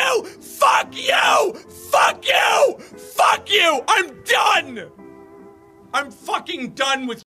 you! Fuck you! Fuck you! Fuck you! I'm done! I'm fucking done with